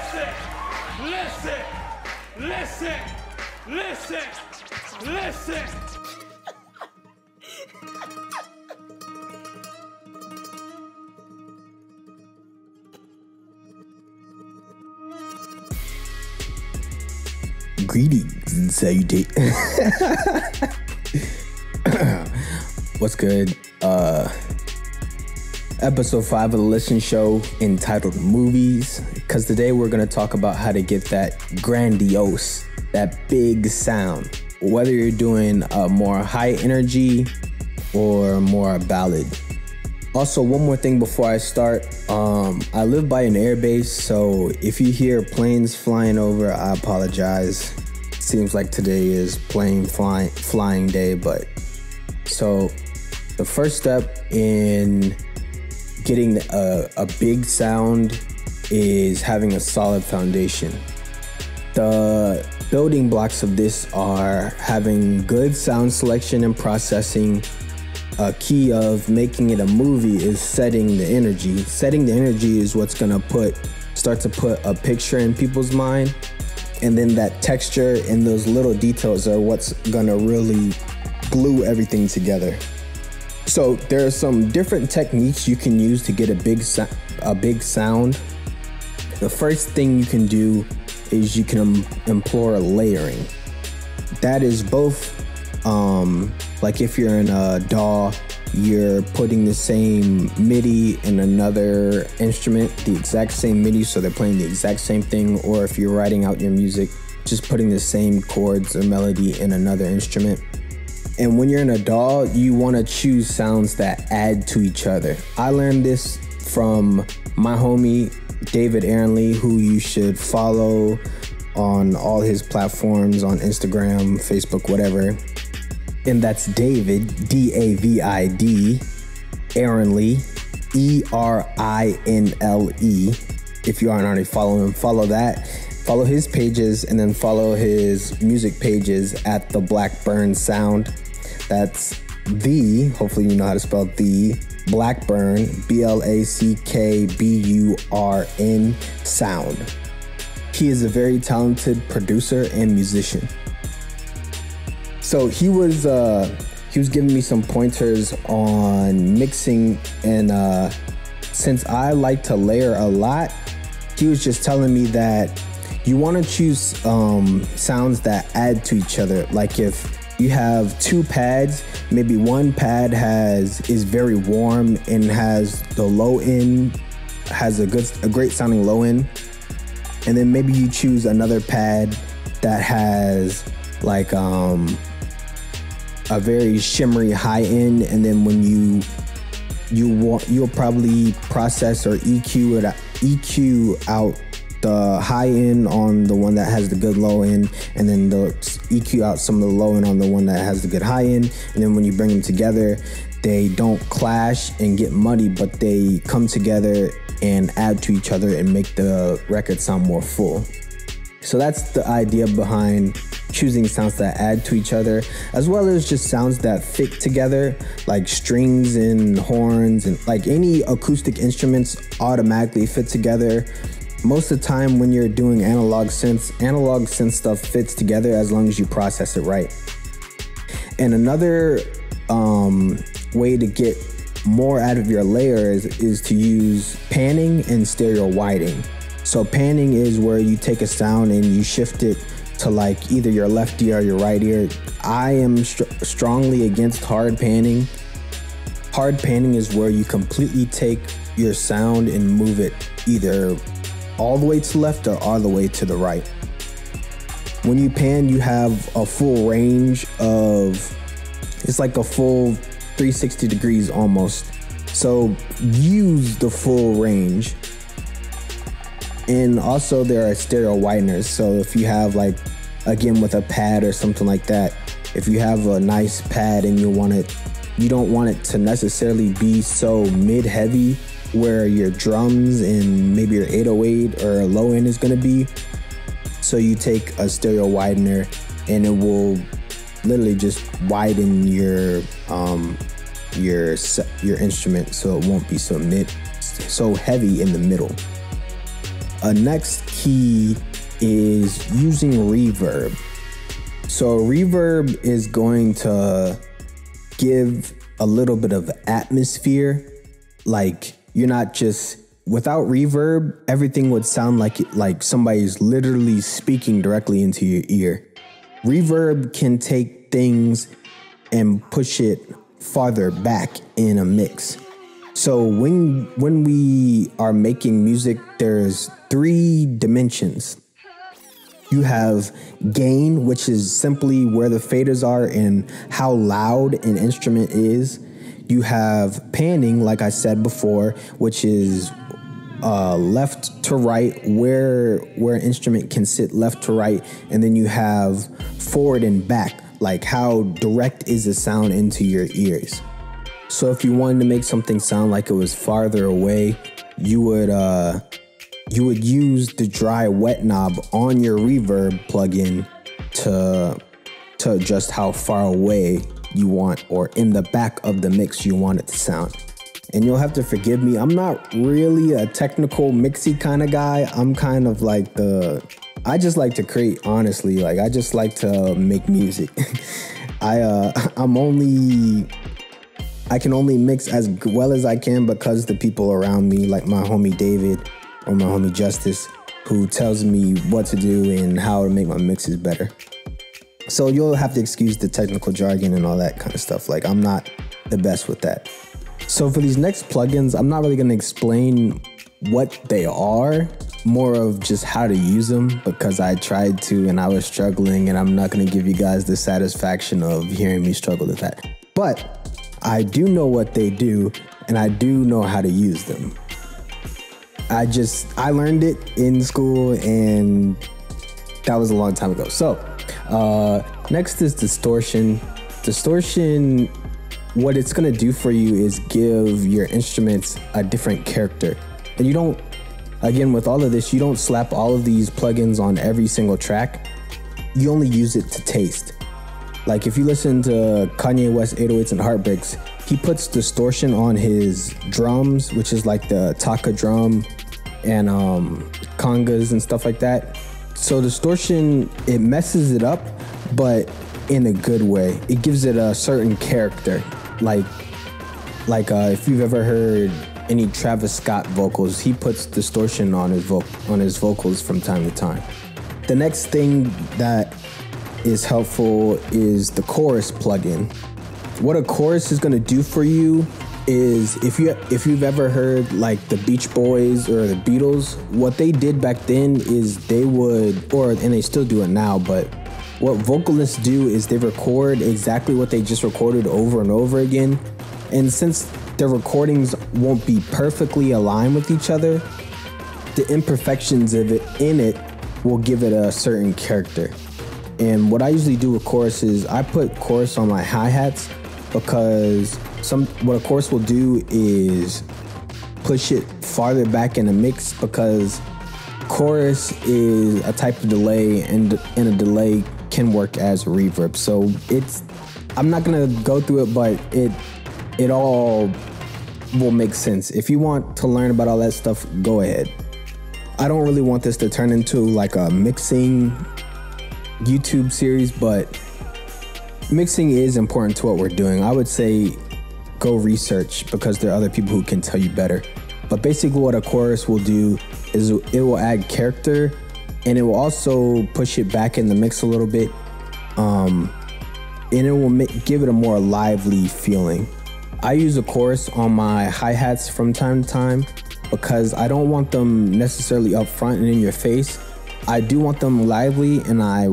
Listen, listen, listen, listen, listen. Greetings and salutate. What's good? Uh episode 5 of the Listen Show entitled Movies. Because today we're going to talk about how to get that grandiose, that big sound. Whether you're doing a more high energy or more ballad. Also, one more thing before I start. Um, I live by an airbase, so if you hear planes flying over, I apologize. Seems like today is plane flying flying day, but so the first step in getting a, a big sound is having a solid foundation. The building blocks of this are having good sound selection and processing. A key of making it a movie is setting the energy. Setting the energy is what's gonna put start to put a picture in people's mind. And then that texture and those little details are what's gonna really glue everything together. So there are some different techniques you can use to get a big a big sound. The first thing you can do is you can employ layering. That is both um, like if you're in a DAW, you're putting the same MIDI in another instrument, the exact same MIDI, so they're playing the exact same thing. Or if you're writing out your music, just putting the same chords or melody in another instrument. And when you're in a DAW, you want to choose sounds that add to each other. I learned this from my homie David Erinle, who you should follow on all his platforms on Instagram, Facebook, whatever. And that's David, D A V I D, Erinle, E R I N L E. If you aren't already following him, follow that follow his pages and then follow his music pages at the Blackburn Sound. That's the, hopefully you know how to spell the, Blackburn, B L A C K B U R N sound. He is a very talented producer and musician. So he was uh, he was giving me some pointers on mixing, and uh, since I like to layer a lot, he was just telling me that you want to choose um, sounds that add to each other. Like if you have two pads. Maybe one pad has is very warm and has the low end has a good a great sounding low end. And then maybe you choose another pad that has like um a very shimmery high end. And then when you you want you'll probably process or EQ it EQ out the high end on the one that has the good low end, and then the EQ out some of the low end on the one that has the good high end. And then when you bring them together, they don't clash and get muddy, but they come together and add to each other and make the record sound more full. So that's the idea behind choosing sounds that add to each other, as well as just sounds that fit together, like strings and horns, and like any acoustic instruments automatically fit together most of the time when you're doing analog synths, analog synth stuff fits together as long as you process it right. And another um, way to get more out of your layers is to use panning and stereo widening. So panning is where you take a sound and you shift it to like either your left ear or your right ear. I am str- strongly against hard panning. Hard panning is where you completely take your sound and move it either all the way to left or all the way to the right. When you pan, you have a full range of, it's like a full 360 degrees almost. So use the full range. And also, there are stereo wideners. So if you have, like, again, with a pad or something like that, if you have a nice pad and you want it, you don't want it to necessarily be so mid heavy where your drums and maybe your 808 or low end is going to be. So you take a stereo widener and it will literally just widen your um, your your instrument so it won't be so mid so heavy in the middle. A next key is using reverb. So reverb is going to give a little bit of atmosphere. Like you're not just without reverb, everything would sound like like somebody's literally speaking directly into your ear. Reverb can take things and push it farther back in a mix. So when when we are making music, there's three dimensions. You have gain, which is simply where the faders are and how loud an instrument is. You have panning, like I said before, which is uh, left to right, where where an instrument can sit left to right, and then you have forward and back, like how direct is the sound into your ears. So if you wanted to make something sound like it was farther away, you would uh, you would use the dry wet knob on your reverb plugin to to adjust how far away you want or in the back of the mix you want it to sound. And you'll have to forgive me. I'm not really a technical mixy kind of guy. I'm kind of like the I just like to create honestly. Like I just like to make music. I uh I'm only I can only mix as well as I can because the people around me, like my homie David, or my homie Justice, who tells me what to do and how to make my mixes better. So you'll have to excuse the technical jargon and all that kind of stuff. Like I'm not the best with that. So for these next plugins, I'm not really gonna explain what they are, more of just how to use them because I tried to and I was struggling and I'm not gonna give you guys the satisfaction of hearing me struggle with that. But I do know what they do and I do know how to use them. I just I learned it in school, and that was a long time ago. So uh, next is distortion. Distortion, what it's gonna do for you is give your instruments a different character, and you don't. Again, with all of this, you don't slap all of these plugins on every single track. You only use it to taste. Like if you listen to Kanye West 808s and Heartbreaks, he puts distortion on his drums, which is like the taiko drum and um, congas and stuff like that. So distortion it messes it up, but in a good way. It gives it a certain character, like like uh, if you've ever heard any Travis Scott vocals, he puts distortion on his vo- on his vocals from time to time. The next thing that is helpful is the chorus plugin. What a chorus is going to do for you is if you if you've ever heard like the Beach Boys or the Beatles, what they did back then is they would or and they still do it now, but what vocalists do is they record exactly what they just recorded over and over again. And since their recordings won't be perfectly aligned with each other, the imperfections of it in it will give it a certain character. And what I usually do with chorus is I put chorus on my hi-hats because some what a chorus will do is push it farther back in the mix because chorus is a type of delay and and a delay can work as reverb. So it's I'm not gonna go through it, but it it all will make sense. If you want to learn about all that stuff, go ahead. I don't really want this to turn into like a mixing YouTube series, but mixing is important to what we're doing. I would say go research because there are other people who can tell you better. But basically, what a chorus will do is it will add character and it will also push it back in the mix a little bit. Um, and it will make, give it a more lively feeling. I use a chorus on my hi hats from time to time because I don't want them necessarily up front and in your face. I do want them lively and I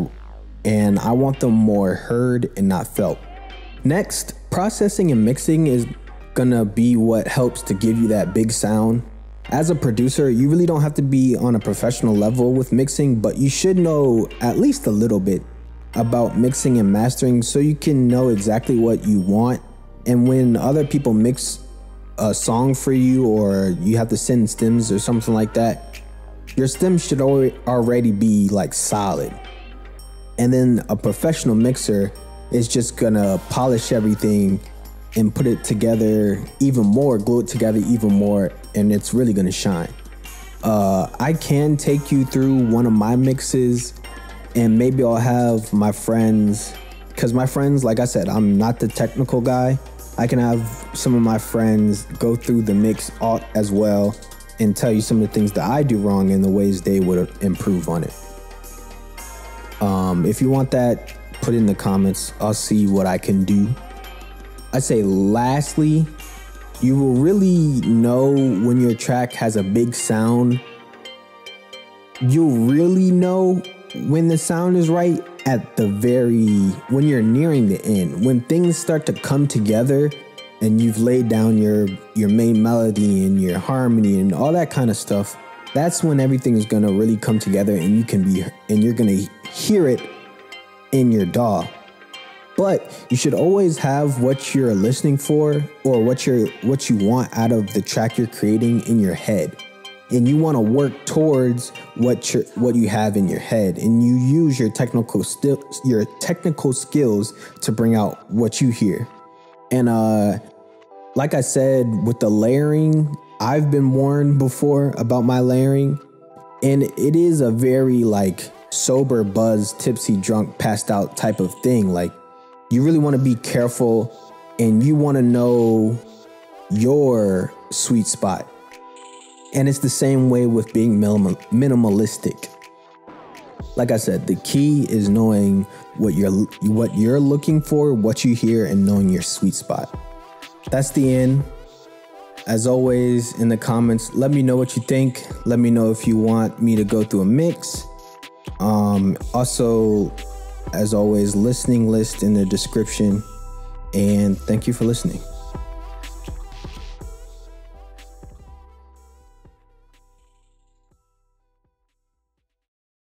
and I want them more heard and not felt. Next, processing and mixing is gonna be what helps to give you that big sound. As a producer, you really don't have to be on a professional level with mixing, but you should know at least a little bit about mixing and mastering so you can know exactly what you want. And when other people mix a song for you or you have to send stems or something like that, your stems should already be like solid. And then a professional mixer is just gonna polish everything and put it together even more, glue it together even more, and it's really gonna shine. Uh, I can take you through one of my mixes, and maybe I'll have my friends, because my friends, like I said, I'm not the technical guy. I can have some of my friends go through the mix as well and tell you some of the things that I do wrong and the ways they would improve on it. Um, if you want that, put in the comments. I'll see what I can do. I say, lastly, you will really know when your track has a big sound. You'll really know when the sound is right at the very when you're nearing the end. When things start to come together and you've laid down your your main melody and your harmony and all that kind of stuff that's when everything is going to really come together and you can be and you're going to hear it in your DAW but you should always have what you're listening for or what you're what you want out of the track you're creating in your head. And you want to work towards what you what you have in your head. And you use your technical sti- your technical skills to bring out what you hear. And uh like I said with the layering, I've been warned before about my layering. And it is a very like sober buzz, tipsy, drunk, passed out type of thing. Like you really want to be careful and you want to know your sweet spot. And it's the same way with being minimal, minimalistic. Like I said, the key is knowing what you're what you're looking for, what you hear, and knowing your sweet spot. That's the end. As always, in the comments, let me know what you think. Let me know if you want me to go through a mix. Um, also, as always, listening list in the description. And thank you for listening.